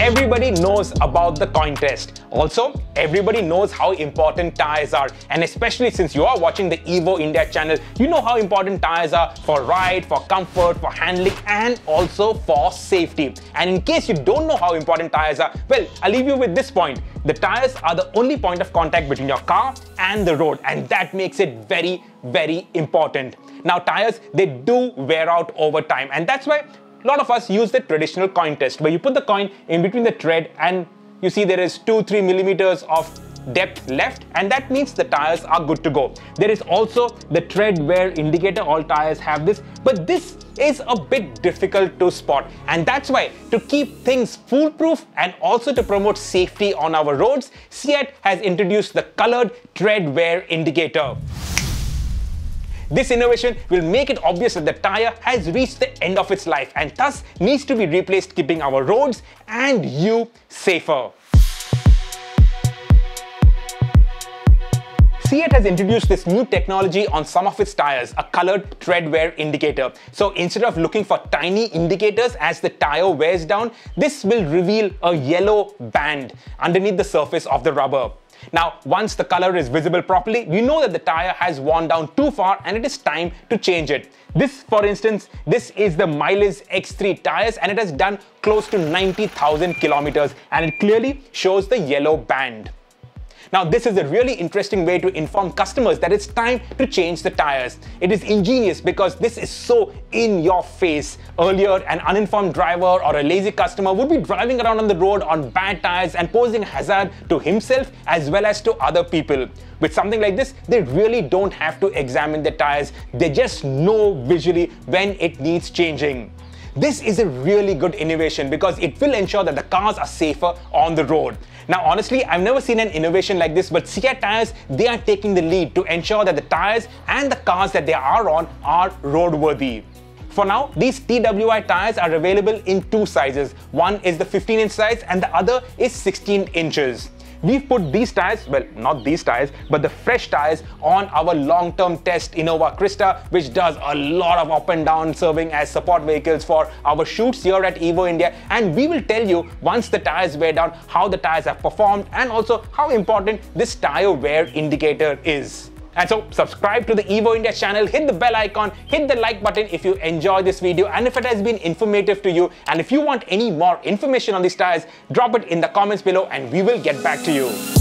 everybody knows about the coin test. Also, everybody knows how important tires are. And especially since you are watching the Evo India channel, you know how important tires are for ride, for comfort, for handling, and also for safety. And in case you don't know how important tires are, well, I'll leave you with this point. The tires are the only point of contact between your car and the road, and that makes it very, very important. Now, tires, they do wear out over time, and that's why a lot of us use the traditional coin test where you put the coin in between the tread and you see there is 2-3 millimeters of depth left and that means the tires are good to go. There is also the tread wear indicator, all tires have this, but this is a bit difficult to spot and that's why to keep things foolproof and also to promote safety on our roads, CEAT has introduced the colored tread wear indicator. This innovation will make it obvious that the tire has reached the end of its life and thus needs to be replaced keeping our roads and you safer. CEAT has introduced this new technology on some of its tires, a colored tread wear indicator. So instead of looking for tiny indicators as the tire wears down, this will reveal a yellow band underneath the surface of the rubber. Now, once the color is visible properly, you know that the tire has worn down too far and it is time to change it. This, for instance, this is the Milaze X3 tires and it has done close to 90,000 kilometers and it clearly shows the yellow band. Now this is a really interesting way to inform customers that it's time to change the tires. It is ingenious because this is so in your face. Earlier, an uninformed driver or a lazy customer would be driving around on the road on bad tires and posing hazard to himself as well as to other people. With something like this, they really don't have to examine the tires. They just know visually when it needs changing. This is a really good innovation because it will ensure that the cars are safer on the road. Now, honestly, I've never seen an innovation like this, but CEAT Tires, they are taking the lead to ensure that the tires and the cars that they are on are roadworthy. For now, these TWI tires are available in two sizes. One is the 15 inch size and the other is 16 inches. We've put these tires, well, not these tires, but the fresh tires on our long-term test Innova Crysta, which does a lot of up and down serving as support vehicles for our shoots here at Evo India. And we will tell you once the tires wear down, how the tires have performed and also how important this tire wear indicator is. And so subscribe to the Evo India channel, hit the bell icon, hit the like button if you enjoy this video and if it has been informative to you. And if you want any more information on these tires, drop it in the comments below and we will get back to you.